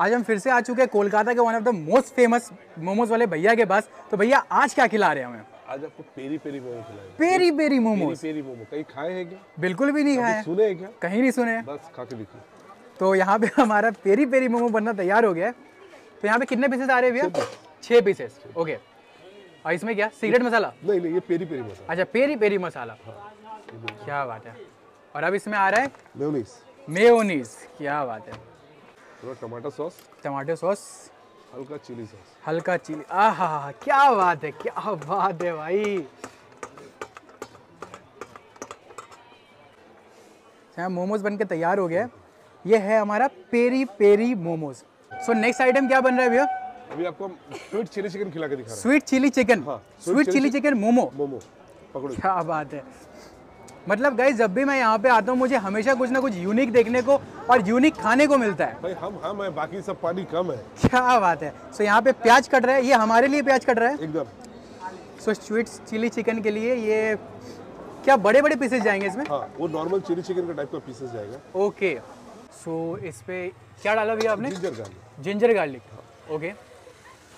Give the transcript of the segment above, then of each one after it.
आज हम फिर से आ चुके हैं कोलकाता के one of the most famous momos वाले भैया के पास। तो भैया आज क्या खिला रहे हैं हमें? आज आपको पेरी पेरी मोमो खिलाएँगे। Peri peri peri peri momo. कहीं खाए हैं क्या? बिल्कुल भी नहीं खाए। सुने क्या? कहीं नहीं सुने। बस खा के देखिए तो यहाँ पे हमारा पेरी पेरी मोमो बनना तैयार हो गया है। तो यहाँ पे कितने पीसेस आ रहे हैं भैया? छः पीसेस ओके और इसमें क्या? सीक्रेट मसाला नहीं नहीं ये पेरी पेरी मसाला। अच्छा पेरी पेरी मसाला। क्या बात है। और अब इसमें आ रहा है मेयोनीज मेयोनीज क्या बात है। थोड़ा टमाटर सॉस टमाटो सॉस। हल्का चिली सॉस। हल्का चिली। आहा क्या बात है क्या बात है भाई। यहाँ मोमोज बन के तैयार हो गया। ये है हमारा peri peri momos. So next item क्या बन रहा है भैया? अभी आपको स्वीट चिली चिकन खिला के दिखा रहे स्वीट चिली चिकन हाँ, sweet chilli chicken momo. Momo पकड़ो। क्या बात है। मतलब गाइस जब भी मैं यहाँ पे आता हूँ मुझे हमेशा कुछ ना कुछ यूनिक देखने को और यूनिक खाने को मिलता है। भाई हम हम हैं बाकी सब पानी कम है। क्या बात है। सो यहाँ पे प्याज कट रहा है। ये हमारे लिए प्याज कट रहा है? एकदम। सो स्वीट चिली चिकन के लिए ये क्या बड़े बड़े पीसेस जाएँगे इसमें? हाँ वो नॉर्मल चिली चिकन का टाइप का पीसेस जाएगा। ओके सो इस पे क्या डाला भैया आपने? Ginger garlic ginger garlic okay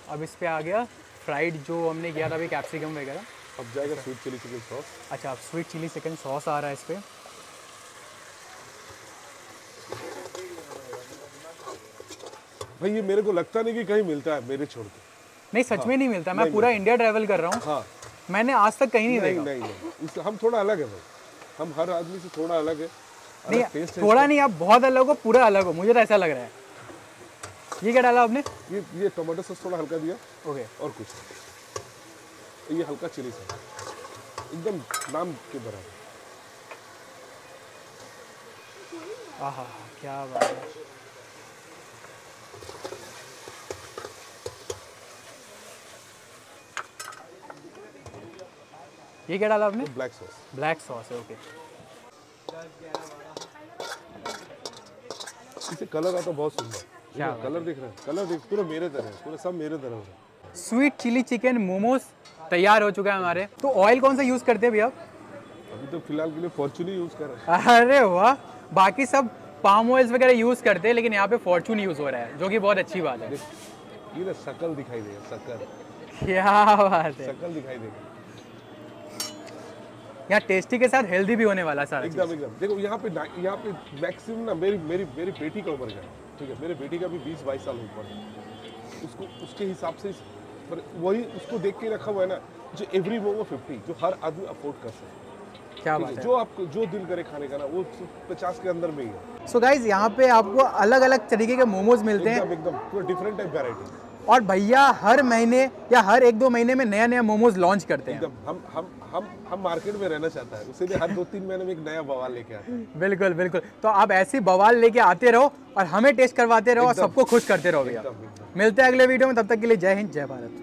अब इस पे आ गया फ्राइड जो हमने किया था अभी कैप्सिकम वगैरह। अब जाएगा स्वीट चिली चिकन सॉस अच्छा अब स्वीट चिली चिकन सॉस आ रहा है इस पे। भाई ये मेरे को लगता नहीं कि कहीं मिलता है मेरे छोड़ के। नहीं सच हाँ, में नहीं मिलता मैं नहीं पूरा इंडिया ट्रैवल कर रहा हूँ। हाँ। मैंने आज तक कहीं नहीं नहीं देखा। नहीं नहीं। हम थोड़ा अलग है भाई। हम हर आदमी से थोड़ा अलग है। नहीं टेस्ट थोड़ा नहीं आप बहुत अलग हो पूरा अलग हो। मुझे तो ऐसा लग रहा है। ये क्या डाला आपने? ये ये टमाटो सॉस थोड़ा हल्का दिया। ओके। और कुछ ये हल्का चिली सॉस एकदम नाम के बराबर। आहा क्या बात है। ये क्या डाला आपने? ब्लैक सॉस ब्लैक सॉस है ओके इसे कलर आता बहुत सुंदर। क्या कलर देख रहे हैं। कलर देख पूरा मेरे तरह है पूरा सब मेरे तरह है। स्वीट चिली चिकन मोमोज तैयार हो चुका है हमारे। तो ऑयल कौन सा यूज़ करते हैं भैया? अभी तो फ़िलहाल के लिए फॉर्चून ही यूज़ कर रहे हैं। अरे वाह! बाकी सब पाम ऑयल्स वगैरह यूज़ करते हैं लेकिन यहाँ पे फॉर्चून यूज़ हो रहा है जो कि बहुत अच्छी बात है। ये ना शकल दिखाई देगा शकल क्या बात है। शकल दिखाई देगा यहाँ टेस्टी के साथ हेल्दी भी होने वाला सारा एकदम एकदम। देखो यहाँ पे यहाँ पे मैक्सिमम ना मेरी मेरी मेरी बेटी का उम्र का ठीक है? मेरे बेटी का भी बीस बाईस साल ऊपर है। उसको उसके हिसाब से पर वही उसको देख के रखा हुआ है ना जो एवरी वो वो फिफ्टी जो हर आदमी अफोर्ड कर सके। क्या बात है। जो आपको जो दिल करे खाने का ना वो पचास के अंदर में ही है। सो गाइज़ यहाँ पे आपको अलग अलग तरीके के मोमोज मिलते हैं। एकदम एकदम पूरा डिफरेंट टाइप वेराइटी और भैया हर महीने या हर एक दो महीने में नया नया मोमोज लॉन्च करते हैं। एकदम हम हम हम हम मार्केट में रहना चाहता है उसीलिए हर दो तीन महीने में एक नया बवाल लेके आता है। बिल्कुल बिल्कुल। तो आप ऐसी बवाल लेके आते रहो और हमें टेस्ट करवाते रहो और सबको खुश करते रहो भैया। मिलते हैं अगले वीडियो में तब तक के लिए जय हिंद जय भारत।